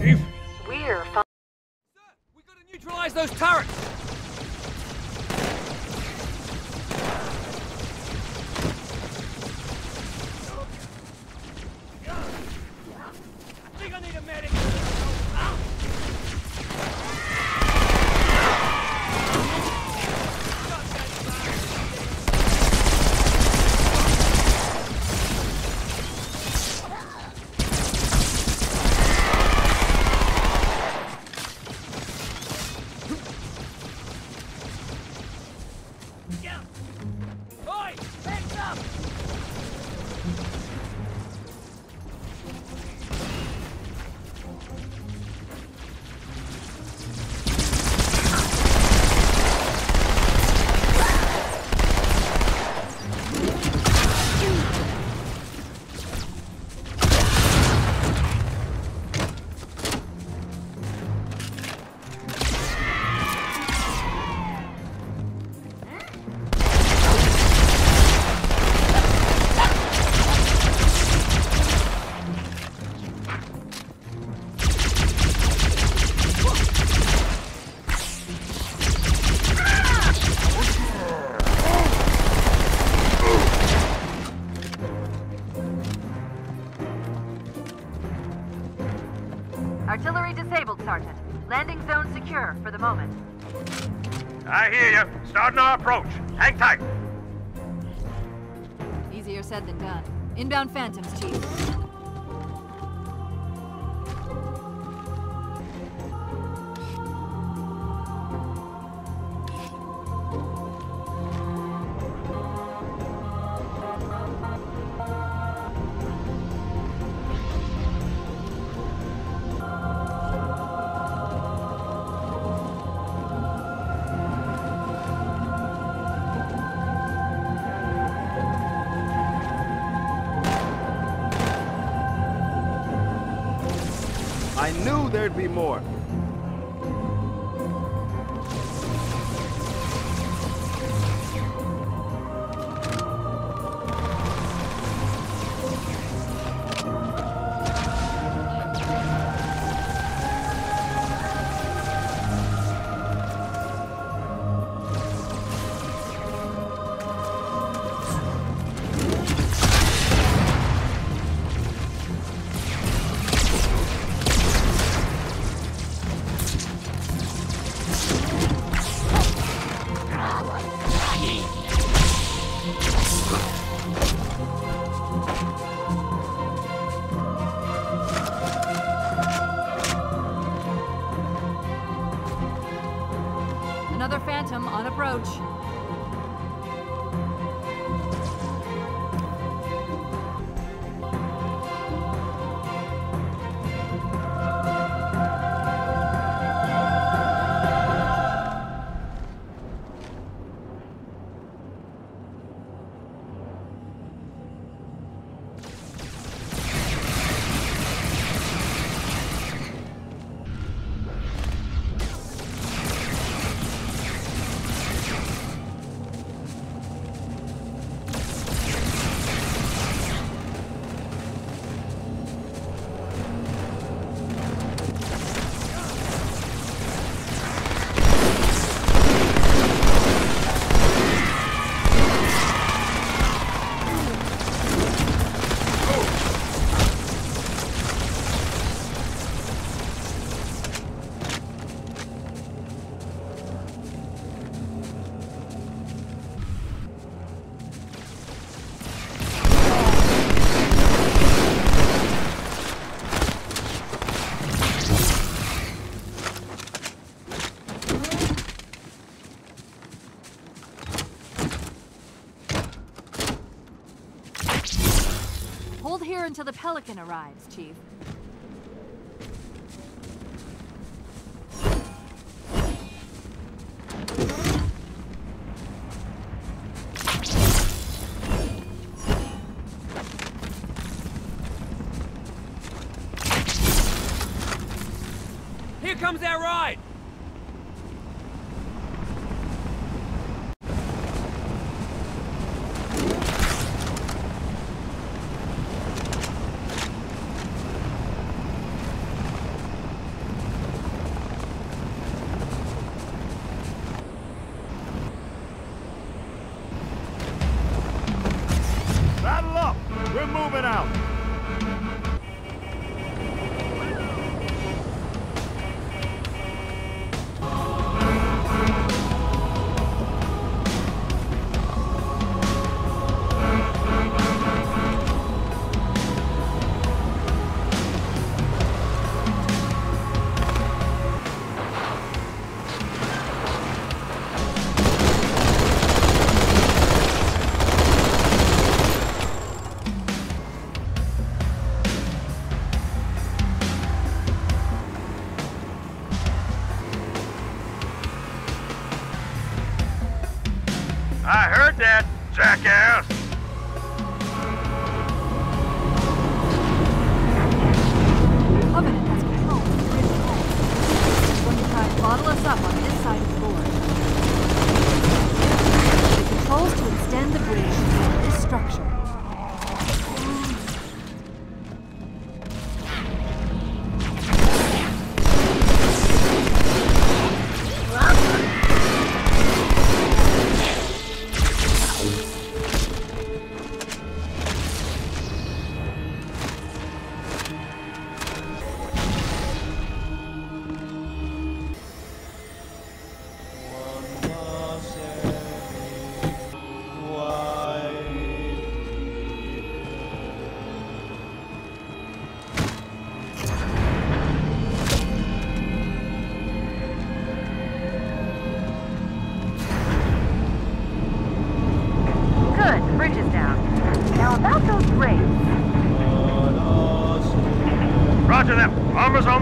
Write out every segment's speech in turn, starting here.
We're fine. We gotta neutralize those turrets! Moment. I hear you. Starting our approach. Hang tight. Easier said than done. Inbound Phantoms, Chief. Be more. Pelican arrives, Chief. Here comes our ride!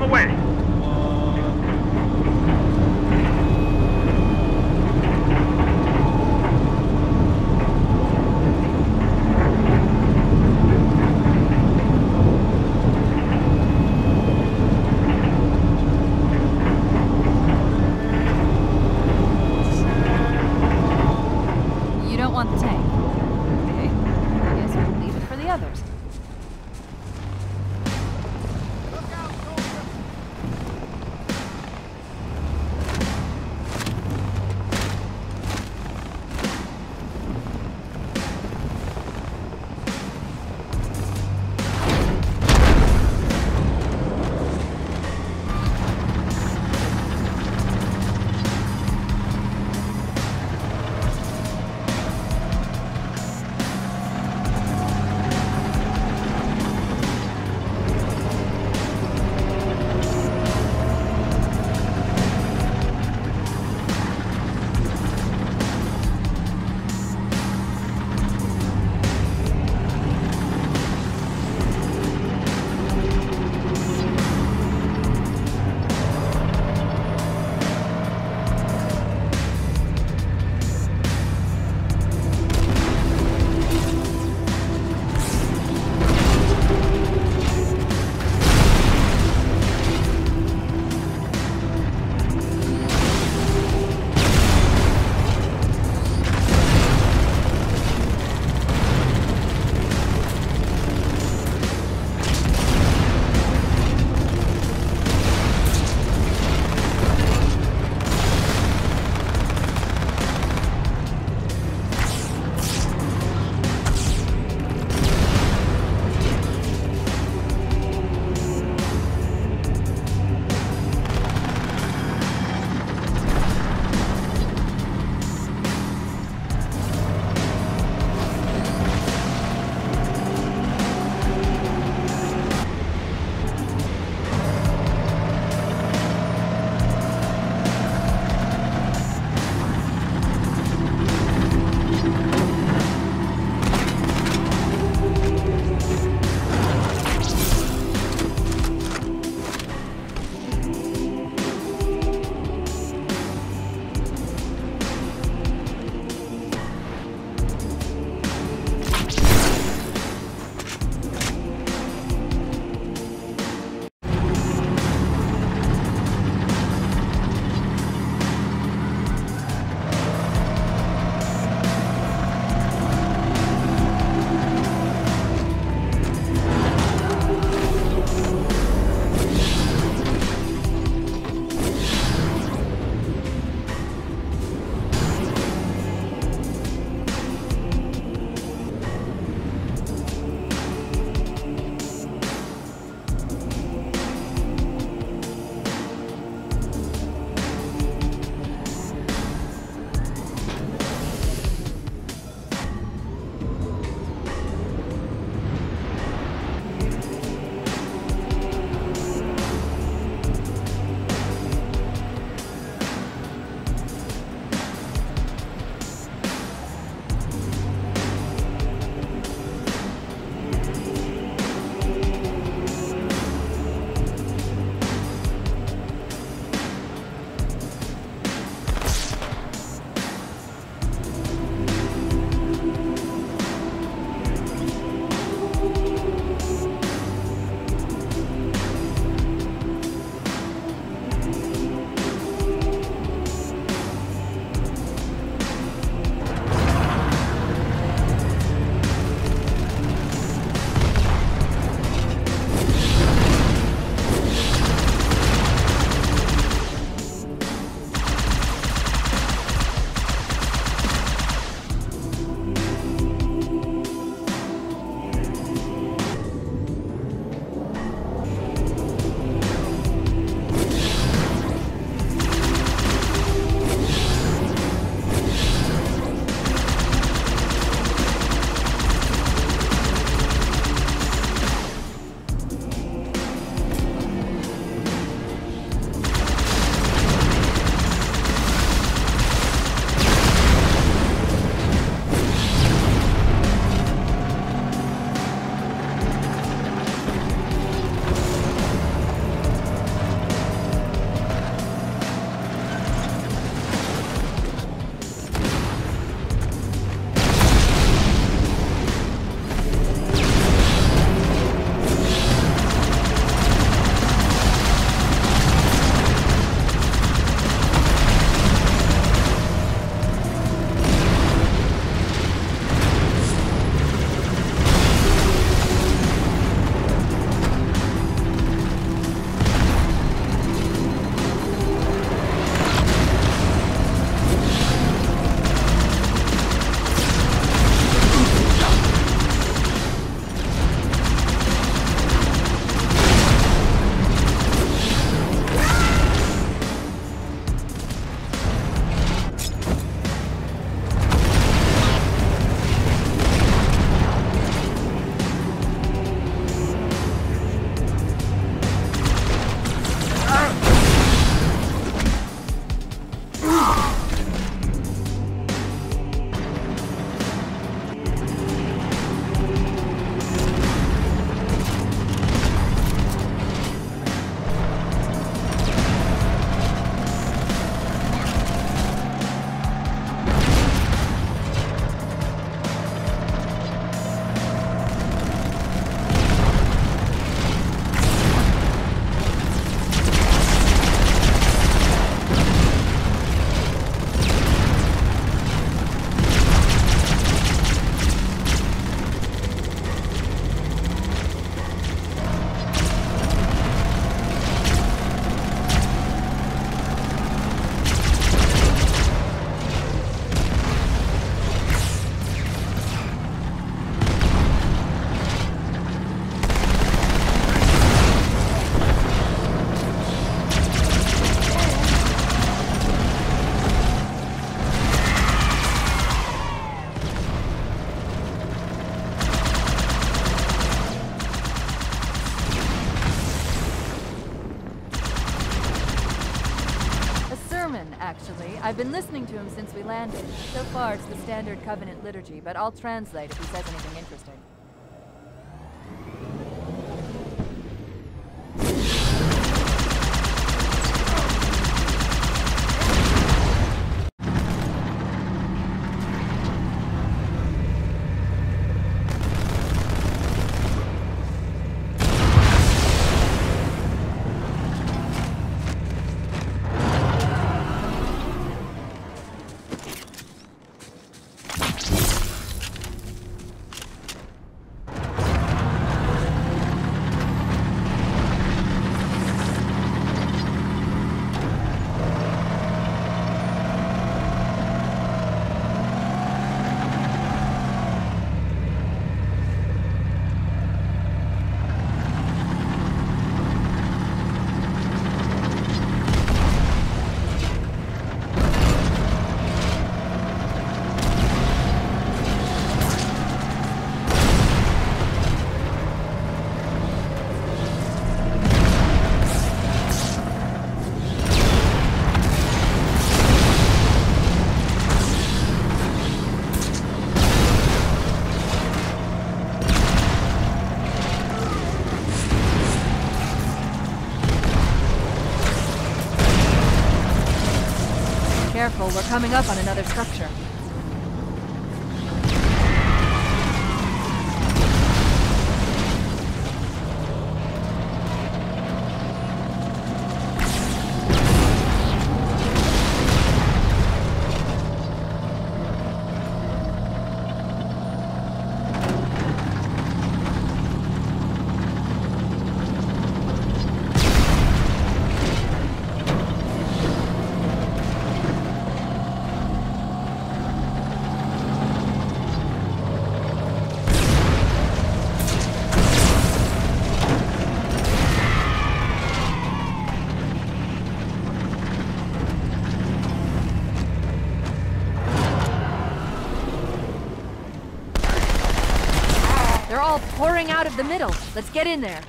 On the way. Been listening to him since we landed. So far, it's the standard Covenant liturgy, but I'll translate if he says anything interesting. We're coming up on another structure. Out of the middle. Let's get in there.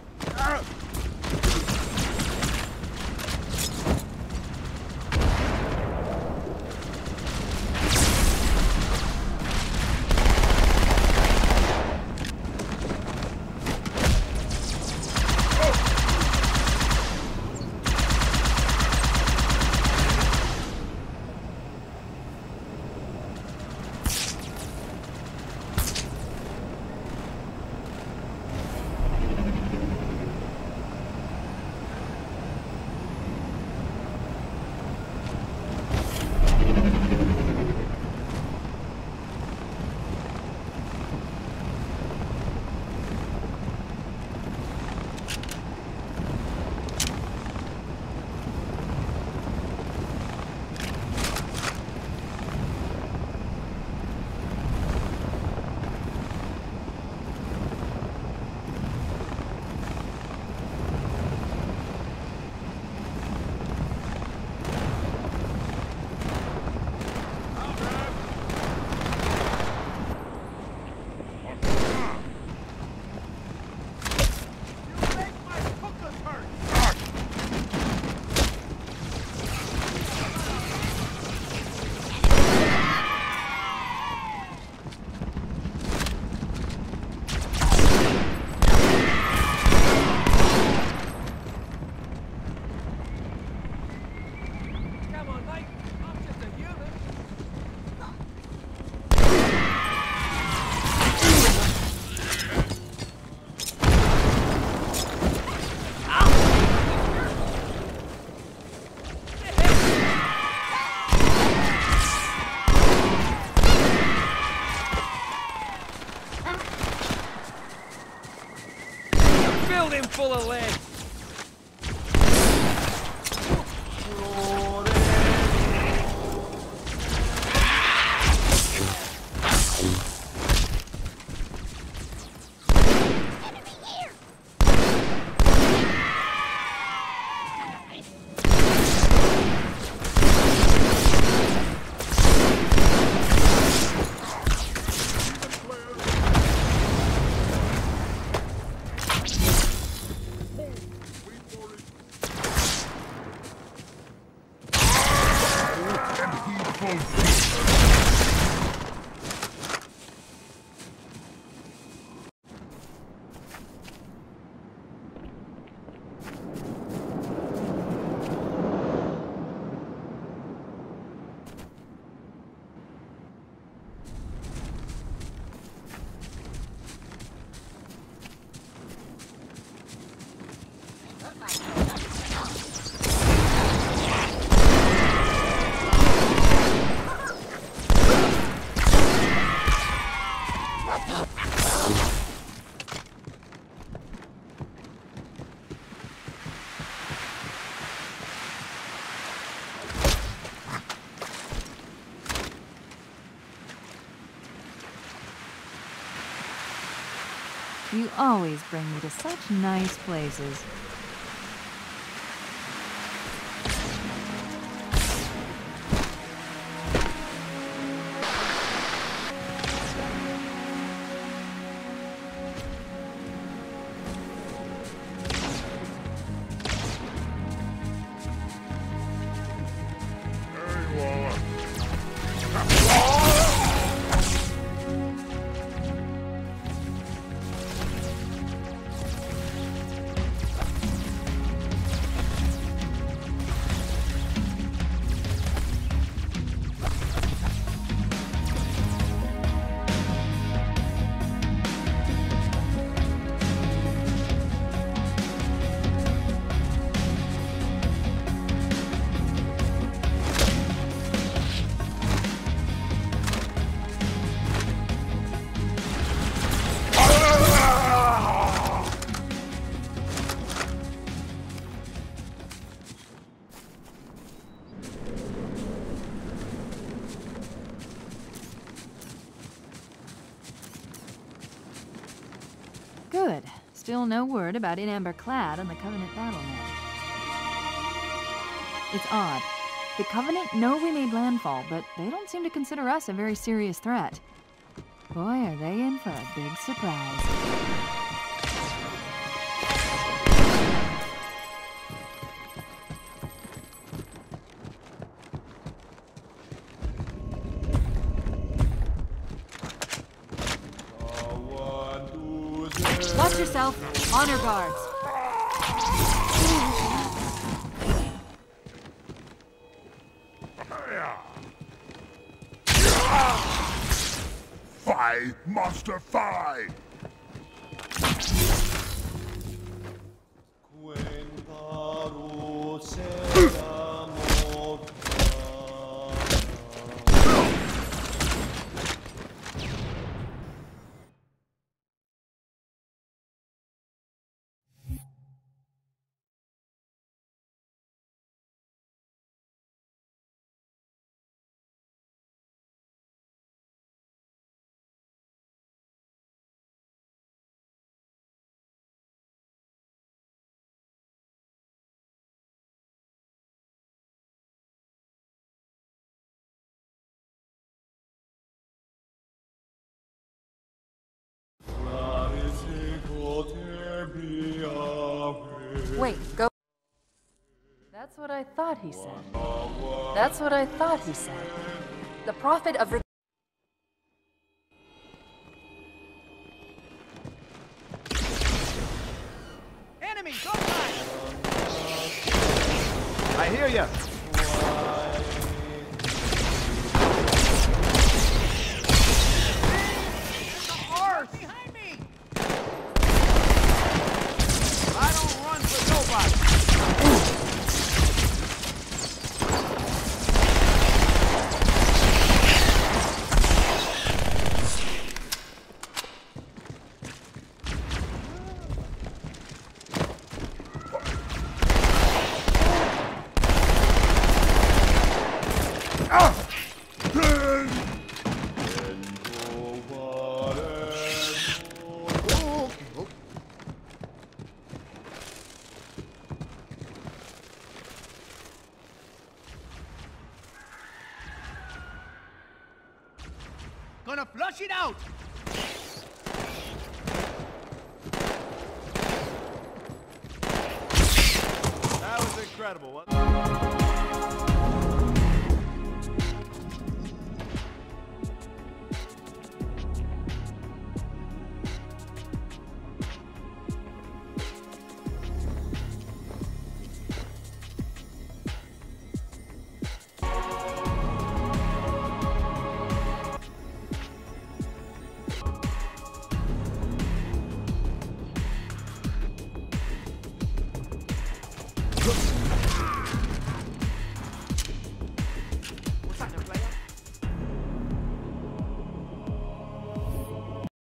Him full of lead. You always bring me to such nice places. Still no word about In Amber Clad on the Covenant battle net. It's odd. The Covenant know we made landfall, but they don't seem to consider us a very serious threat. Boy, are they in for a big surprise. Watch yourself. Honor guards. Fight, Master, fight! Wait, go. That's what I thought he said. That's what I thought he said. The prophet of. Flush it out! That was incredible.